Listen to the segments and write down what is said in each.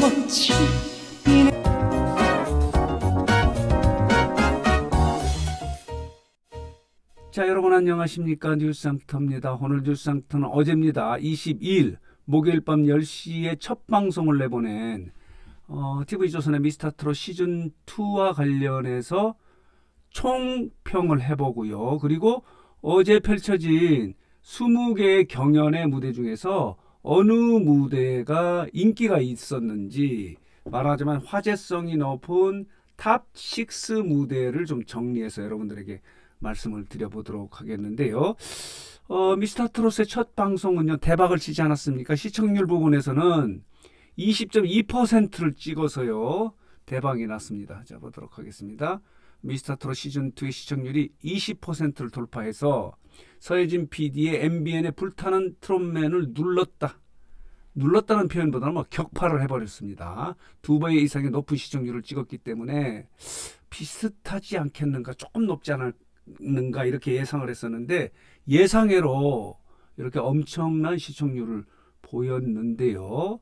멋진 자 여러분 안녕하십니까 뉴스상터입니다. 오늘 뉴스상터는 어제입니다. 22일 목요일 밤 10시에 첫 방송을 내보낸 어, TV조선의 미스터트롯 시즌2와 관련해서 총평을 해보고요. 그리고 어제 펼쳐진 20개의 경연의 무대 중에서 어느 무대가 인기가 있었는지 말하자면 화제성이 높은 top 6 무대를 좀 정리해서 여러분들에게 말씀을 드려보도록 하겠는데요. 어, 미스터 트롯의 첫 방송은요, 대박을 치지 않았습니까? 시청률 부분에서는 20.2%를 찍어서요, 대박이 났습니다. 자, 보도록 하겠습니다. 미스터 트롯 시즌2의 시청률이 20%를 돌파해서 서혜진 PD의 MBN의 불타는 트롯맨을 눌렀다. 눌렀다는 표현보다는 뭐 격파를 해버렸습니다. 두 배 이상의 높은 시청률을 찍었기 때문에 비슷하지 않겠는가, 조금 높지 않았는가 이렇게 예상을 했었는데 예상외로 이렇게 엄청난 시청률을 보였는데요.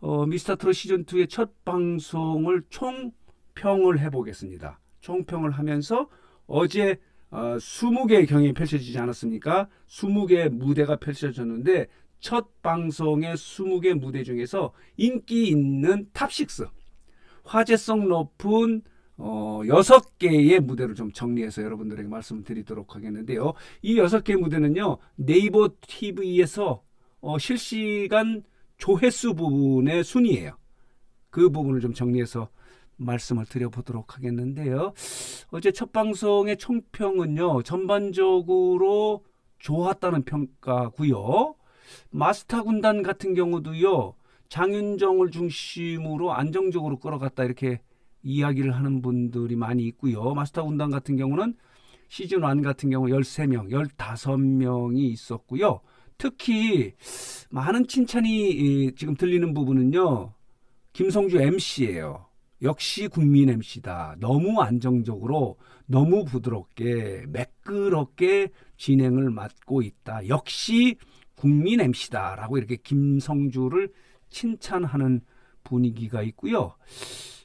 어, 미스터 트롯 시즌 2의 첫 방송을 총평을 해보겠습니다. 총평을 하면서 어제 어, 20개의 경연이 펼쳐지지 않았습니까? 20개의 무대가 펼쳐졌는데 첫 방송의 20개 무대 중에서 인기 있는 top 6 화제성 높은 어, 6개의 무대를 좀 정리해서 여러분들에게 말씀을 드리도록 하겠는데요. 이 6개의 무대는요. 네이버 TV에서 어, 실시간 조회수 부분의 순위예요. 그 부분을 좀 정리해서 말씀을 드려보도록 하겠는데요. 어제 첫 방송의 총평은요. 전반적으로 좋았다는 평가고요. 마스터 군단 같은 경우도요. 장윤정을 중심으로 안정적으로 끌어갔다 이렇게 이야기를 하는 분들이 많이 있고요. 마스터 군단 같은 경우는 시즌 1 같은 경우 13명, 15명이 있었고요. 특히 많은 칭찬이 지금 들리는 부분은요. 김성주 MC예요. 역시 국민 MC다. 너무 안정적으로, 너무 부드럽게, 매끄럽게 진행을 맡고 있다. 역시 국민 MC다라고 이렇게 김성주를 칭찬하는 분위기가 있고요.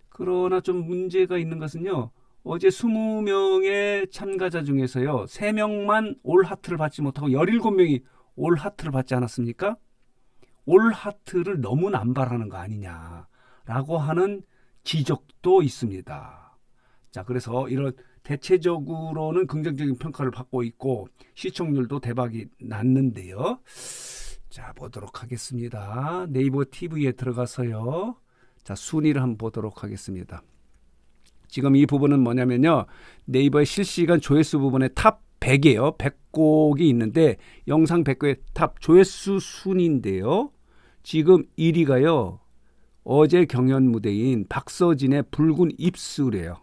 그러나 좀 문제가 있는 것은요. 어제 20명의 참가자 중에서요. 3명만 올 하트를 받지 못하고 17명이 올 하트를 받지 않았습니까? all heart를 너무 남발하는 거 아니냐라고 하는 지적도 있습니다. 자, 그래서 이런 대체적으로는 긍정적인 평가를 받고 있고 시청률도 대박이 났는데요. 자, 보도록 하겠습니다. 네이버 TV에 들어가서요. 자, 순위를 한번 보도록 하겠습니다. 지금 이 부분은 뭐냐면요. 네이버의 실시간 조회수 부분에 top 100이에요. 100곡이 있는데 영상 100곡의 top 조회수 순인데요. 지금 1위가요. 어제 경연 무대인 박서진의 붉은 입술이에요.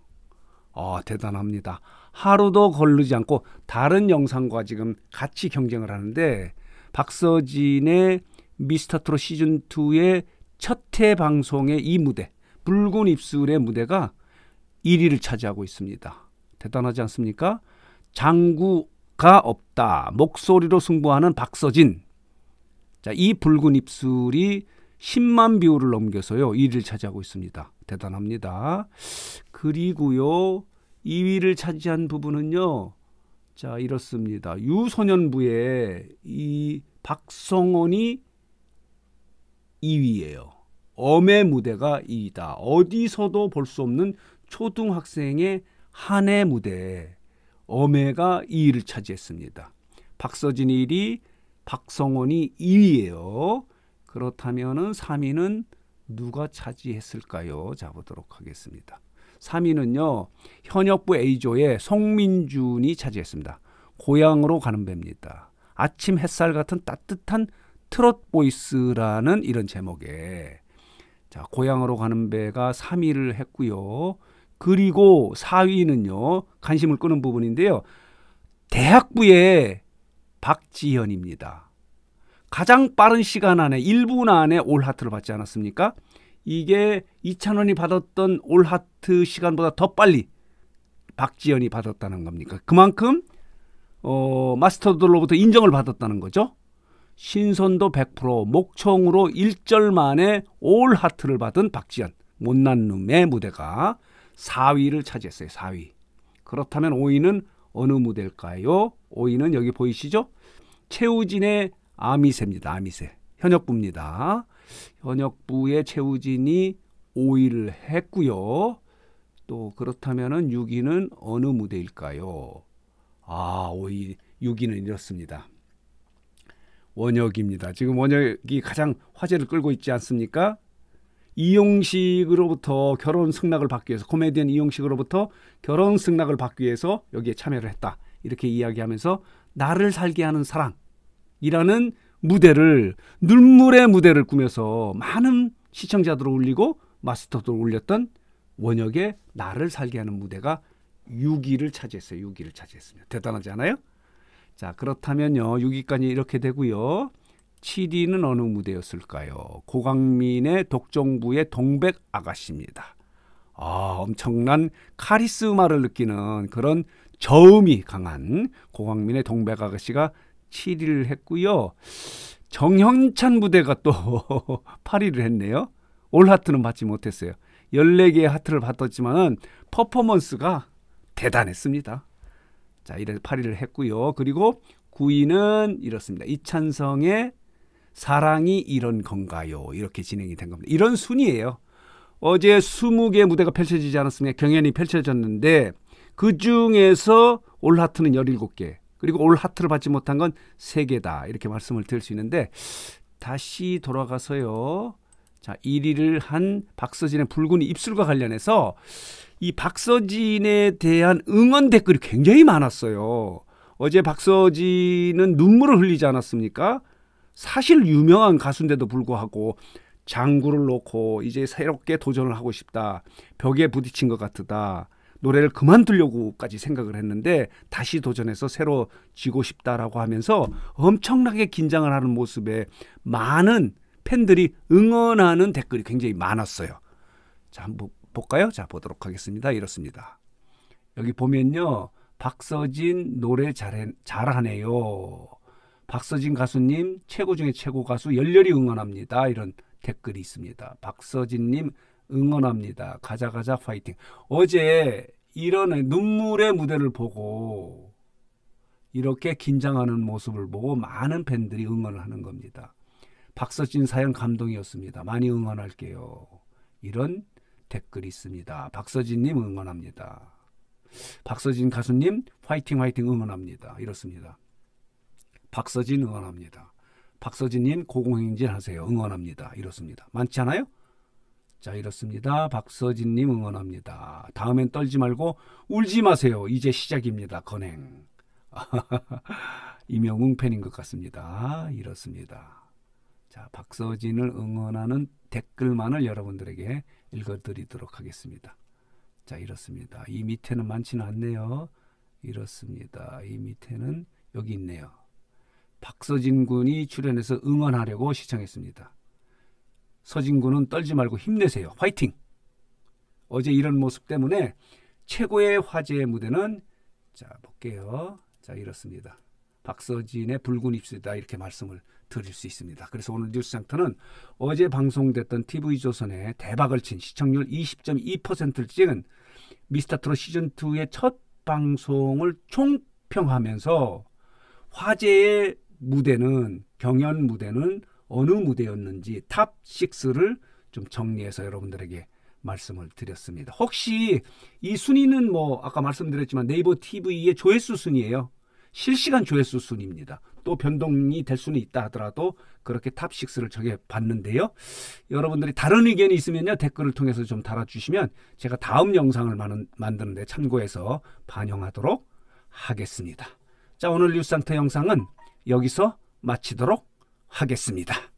어, 대단합니다. 하루도 걸르지 않고 다른 영상과 지금 같이 경쟁을 하는데 박서진의 미스터 트롯 시즌 2의 첫 회 방송의 이 무대 붉은 입술의 무대가 1위를 차지하고 있습니다. 대단하지 않습니까? 장구가 없다. 목소리로 승부하는 박서진. 자, 이 붉은 입술이 10만 뷰를 넘겨서요. 1위를 차지하고 있습니다. 대단합니다. 그리고요. 2위를 차지한 부분은요. 자, 이렇습니다. 유소년부의 이 박성온이 2위예요. 엄의 무대가 2위다. 어디서도 볼 수 없는 초등학생의 한해 무대. 엄해가 2위를 차지했습니다. 박서진이 1위, 박성원이 2위예요. 그렇다면은 3위는 누가 차지했을까요? 자 보도록 하겠습니다. 3위는요. 현역부 A조의 송민준이 차지했습니다. 고향으로 가는 배입니다. 아침 햇살 같은 따뜻한 트롯 보이스라는 이런 제목에 자, 고향으로 가는 배가 3위를 했고요. 그리고 4위는요. 관심을 끄는 부분인데요. 대학부의 박지현입니다. 가장 빠른 시간 안에 1분 안에 올 하트를 받지 않았습니까? 이게 이찬원이 받았던 올 하트 시간보다 더 빨리 박지현이 받았다는 겁니까? 그만큼 어, 마스터들로부터 인정을 받았다는 거죠. 신선도 100% 목청으로 1절 만에 올 하트를 받은 박지현 못난 놈의 무대가 4위를 차지했어요. 4위. 그렇다면 5위는 어느 무대일까요? 5위는 여기 보이시죠? 최우진의 아미새입니다. 아미새. 현역부입니다. 현역부의 최우진이 5위를 했고요. 또 그렇다면은 6위는 어느 무대일까요? 아, 5위, 6위는 이렇습니다. 원혁입니다. 지금 원혁이 가장 화제를 끌고 있지 않습니까? 이용식으로부터 결혼 승낙을 받기 위해서 코미디언 이용식으로부터 결혼 승낙을 받기 위해서 여기에 참여를 했다. 이렇게 이야기하면서 나를 살게 하는 사랑 이라는 무대를 눈물의 무대를 꾸며서 많은 시청자들을 울리고 마스터도 울렸던 원혁의 나를 살게 하는 무대가 6위를 차지했어요. 6위를 차지했습니다. 대단하지 않아요? 자, 그렇다면요. 6위까지 이렇게 되고요. 7위는 어느 무대였을까요? 고강민의 독종부의 동백 아가씨입니다. 아, 엄청난 카리스마를 느끼는 그런 저음이 강한 고강민의 동백 아가씨가 7위를 했고요. 정형찬 무대가 또 8위를 했네요. 올 하트는 받지 못했어요. 14개의 하트를 받았지만 퍼포먼스가 대단했습니다. 자, 이래 8위를 했고요. 그리고 9위는 이렇습니다. 이찬성의 사랑이 이런 건가요? 이렇게 진행이 된 겁니다. 이런 순이에요. 어제 20개 무대가 펼쳐지지 않았습니까? 경연이 펼쳐졌는데 그 중에서 올 하트는 17개. 그리고 올 하트를 받지 못한 건 3개다. 이렇게 말씀을 드릴 수 있는데 다시 돌아가서요. 자, 1위를 한 박서진의 붉은 입술과 관련해서 이 박서진에 대한 응원 댓글이 굉장히 많았어요. 어제 박서진은 눈물을 흘리지 않았습니까? 사실 유명한 가수인데도 불구하고 장구를 놓고 이제 새롭게 도전을 하고 싶다. 벽에 부딪힌 것 같다. 노래를 그만두려고까지 생각을 했는데 다시 도전해서 새로 지고 싶다라고 하면서 엄청나게 긴장을 하는 모습에 많은 팬들이 응원하는 댓글이 굉장히 많았어요. 자, 한번 볼까요? 자, 보도록 하겠습니다. 이렇습니다. 여기 보면요. 박서진 노래 잘해, 잘하네요. 박서진 가수님 최고 중에 최고 가수 열렬히 응원합니다. 이런 댓글이 있습니다. 박서진님 응원합니다. 가자 가자 파이팅. 어제 이런 눈물의 무대를 보고 이렇게 긴장하는 모습을 보고 많은 팬들이 응원을 하는 겁니다. 박서진 사연 감동이었습니다. 많이 응원할게요. 이런 댓글이 있습니다. 박서진님 응원합니다. 박서진 가수님 화이팅 화이팅 응원합니다. 이렇습니다. 박서진 응원합니다. 박서진님 고공행진 하세요. 응원합니다. 이렇습니다. 많지 않아요? 자 이렇습니다. 박서진님 응원합니다. 다음엔 떨지 말고 울지 마세요. 이제 시작입니다. 건행. 이명웅 팬인 것 같습니다. 이렇습니다. 자 박서진을 응원하는 댓글만을 여러분들에게 읽어드리도록 하겠습니다. 자 이렇습니다. 이 밑에는 많지는 않네요. 이렇습니다. 이 밑에는 여기 있네요. 박서진 군이 출연해서 응원하려고 시청했습니다. 서진 군은 떨지 말고 힘내세요. 화이팅! 어제 이런 모습 때문에 최고의 화제의 무대는 자 볼게요. 자 이렇습니다. 박서진의 붉은 입술이다 이렇게 말씀을 드릴 수 있습니다. 그래서 오늘 뉴스장터는 어제 방송됐던 TV조선의 대박을 친 시청률 20.2%를 찍은 미스터트롯 시즌2의 첫 방송을 총평하면서 화제의 무대는 경연 무대는 어느 무대였는지 top 6를 좀 정리해서 여러분들에게 말씀을 드렸습니다. 혹시 이 순위는 뭐 아까 말씀드렸지만 네이버 TV의 조회수 순이에요. 실시간 조회수 순입니다. 또 변동이 될 수는 있다 하더라도 그렇게 top 6를 저게 봤는데요. 여러분들이 다른 의견이 있으면요. 댓글을 통해서 좀 달아주시면 제가 다음 영상을 만드는데 참고해서 반영하도록 하겠습니다. 자, 오늘 뉴스상터 영상은 여기서 마치도록 하겠습니다.